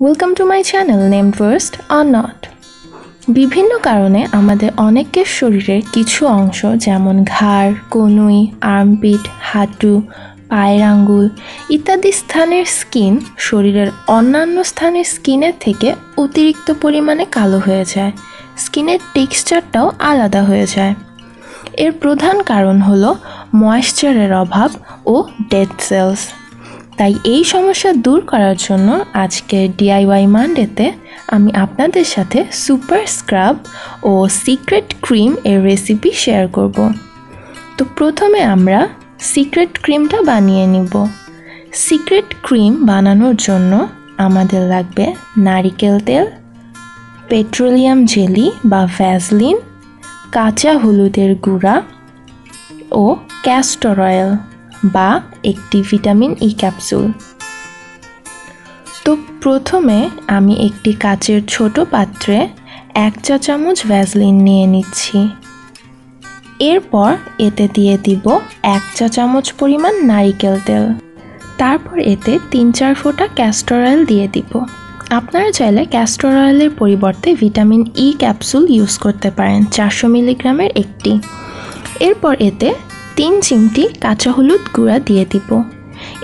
Welcome to my channel name first আর নট বিভিন্ন কারণে আমাদের অনেকের শরীরের কিছু অংশ, যেমন ঘাড়, কনুই আর্মপিট হাঁটু, পায়ের আঙ্গুল ইত্যাদি স্থানের স্কিন শরীরের অন্যান্য স্থানের স্কিনের থেকে অতিরিক্ত পরিমাণে কালো হয়ে যায়। স্কিনের টেক্সচারটাও আলাদা হয়ে যায়। এর প্রধান কারণ হলো ময়েশ্চারের অভাব ও ডেড সেলস। তাই এই সমস্যা দূর করার জন্য আজকের ডিআইওয়াই মানডেতে আমি আপনাদের সাথে সুপার স্ক্রাব ও সিক্রেট ক্রিম এর রেসিপি শেয়ার করব। তো প্রথমে আমরা সিক্রেট ক্রিমটা বানিয়ে নিব। সিক্রেট ক্রিম বানানোর জন্য আমাদের লাগবে নারিকেল তেল পেট্রোলিয়াম জেলি বা ভ্যাসলিন কাঁচা হলুদের গুঁড়া ও ক্যাস্টর অয়েল বা একটি ভিটামিন ই ক্যাপসুল। তো প্রথমে আমি একটি কাচের ছোট পাত্রে এক চা চামচ ভ্যাসলিন নিয়ে নিচ্ছি। এরপর এতে দিয়ে দিব এক চা চামচ পরিমাণ নারিকেল তেল। তারপর এতে তিন চার ফোঁটা ক্যাস্টর অয়েল দিয়ে দিব। আপনারা চাইলে ক্যাস্টর অয়েলের পরিবর্তে ভিটামিন ই ক্যাপসুল ইউজ করতে পারেন চারশো মিলিগ্রামের একটি। এরপর এতে তিন চিমটি কাঁচা হলুদ গুঁড়া দিয়ে দিব।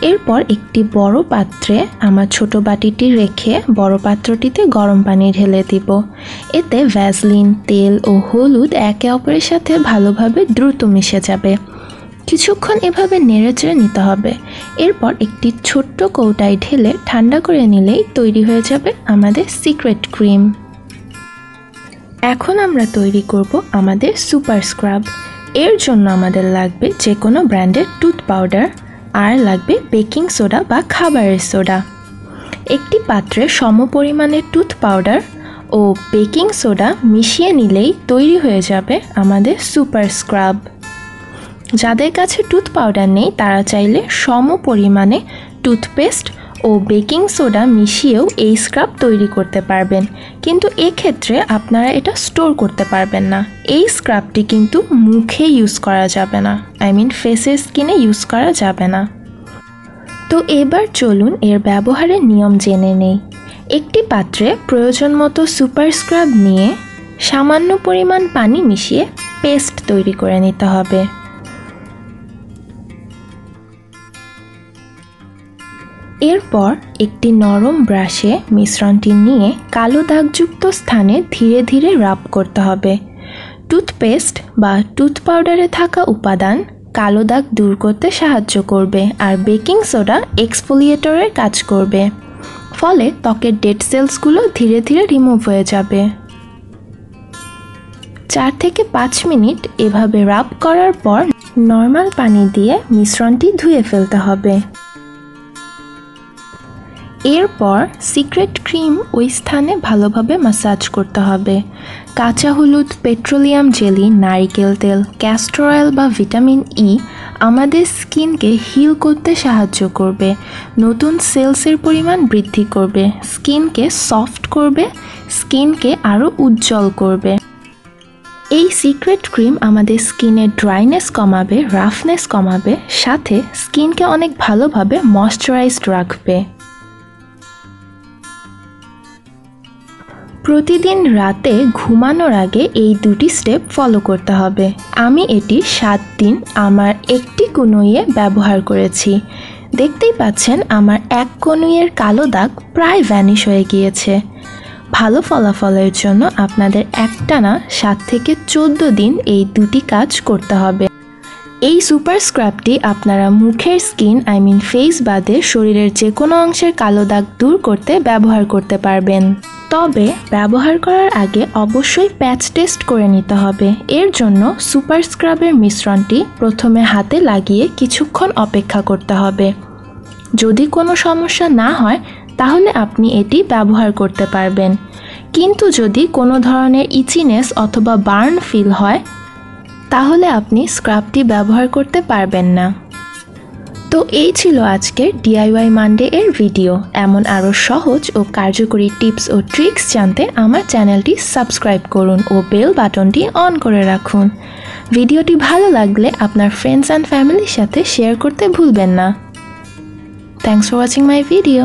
এরপর একটি বড় পাত্রে আমার ছোট বাটিটি রেখে বড় পাত্রটিতে গরম পানি ঢেলে দিব। এতে ভ্যাসলিন, তেল ও হলুদ একে অপরের সাথে ভালোভাবে দ্রুত মিশে যাবে। কিছুক্ষণ এভাবে নেড়ে চেড়ে নিতে হবে। এরপর একটি ছোট্ট কৌটায় ঢেলে ঠান্ডা করে নিলেই তৈরি হয়ে যাবে আমাদের সিক্রেট ক্রিম। এখন আমরা তৈরি করব আমাদের সুপার স্ক্রাব। এর জন্য আমাদের লাগবে যে কোনো ব্র্যান্ডের টুথ পাউডার আর লাগবে বেকিং সোডা বা খাবারের সোডা। একটি পাত্রে সম পরিমাণের টুথ পাউডার ও বেকিং সোডা মিশিয়ে নিলেই তৈরি হয়ে যাবে আমাদের সুপার স্ক্রাব। যাদের কাছে টুথ পাউডার নেই, তারা চাইলে সম পরিমাণে টুথপেস্ট ও বেকিং সোডা মিশিয়েও এই স্ক্রাব তৈরি করতে পারবেন। কিন্তু এক্ষেত্রে আপনারা এটা স্টোর করতে পারবেন না। এই স্ক্রাবটি কিন্তু মুখে ইউজ করা যাবে না। আই মিন ফেসের স্কিনে ইউজ করা যাবে না। তো এবার চলুন এর ব্যবহারের নিয়ম জেনে নেই। একটি পাত্রে প্রয়োজন মতো সুপার স্ক্রাব নিয়ে সামান্য পরিমাণ পানি মিশিয়ে পেস্ট তৈরি করে নিতে হবে। এরপর একটি নরম ব্রাশে মিশ্রণটি নিয়ে কালো দাগযুক্ত স্থানে ধীরে ধীরে রাব করতে হবে। টুথপেস্ট বা টুথ পাউডারে থাকা উপাদান কালো দাগ দূর করতে সাহায্য করবে আর বেকিং সোডা এক্সফোলিয়েটরের কাজ করবে। ফলে ত্বকের ডেড সেলসগুলো ধীরে ধীরে রিমুভ হয়ে যাবে। চার থেকে পাঁচ মিনিট এভাবে রাব করার পর নর্মাল পানি দিয়ে মিশ্রণটি ধুয়ে ফেলতে হবে। এরপর সিক্রেট ক্রিম ওই স্থানে ভালোভাবে মাসাজ করতে হবে। কাঁচা হলুদ পেট্রোলিয়াম জেলি নারিকেল তেল ক্যাস্টর অয়েল বা ভিটামিন ই আমাদের স্কিনকে হিল করতে সাহায্য করবে। নতুন সেলসের পরিমাণ বৃদ্ধি করবে, স্কিনকে সফট করবে, স্কিনকে আরও উজ্জ্বল করবে। এই সিক্রেট ক্রিম আমাদের স্কিনের ড্রাইনেস কমাবে রাফনেস কমাবে, সাথে স্কিনকে অনেক ভালোভাবে ময়শ্চারাইজড রাখবে। প্রতিদিন রাতে ঘুমানোর আগে এই দুটি স্টেপ ফলো করতে হবে। আমি এটি সাত দিন আমার একটি কনুইয়ে ব্যবহার করেছি। দেখতেই পাচ্ছেন আমার এক কনুইয়ের কালো দাগ প্রায় ভ্যানিশ হয়ে গিয়েছে। ভালো ফলাফলের জন্য আপনাদের একটানা সাত থেকে চোদ্দ দিন এই দুটি কাজ করতে হবে। এই সুপার স্ক্রাবটি আপনারা মুখের স্কিন আই মিন ফেস বাদে শরীরের যে কোনো অংশের কালো দাগ দূর করতে ব্যবহার করতে পারবেন। তবে ব্যবহার করার আগে অবশ্যই প্যাচ টেস্ট করে নিতে হবে। এর জন্য সুপার স্ক্রাবের মিশ্রণটি প্রথমে হাতে লাগিয়ে কিছুক্ষণ অপেক্ষা করতে হবে। যদি কোনো সমস্যা না হয়, তাহলে আপনি এটি ব্যবহার করতে পারবেন। কিন্তু যদি কোনো ধরনের ইচিনেস অথবা বার্ন ফিল হয়, তাহলে আপনি স্ক্রাবটি ব্যবহার করতে পারবেন না। তো এই ছিল আজকের ডিআইওয়াই মানডে এর ভিডিও এমন আরও সহজ ও কার্যকরী টিপস ও ট্রিক্স জানতে আমার চ্যানেলটি সাবস্ক্রাইব করুন ও বেল বাটনটি অন করে রাখুন। ভিডিওটি ভালো লাগলে আপনার ফ্রেন্ডস অ্যান্ড ফ্যামিলির সাথে শেয়ার করতে ভুলবেন না। Thanks for watching my video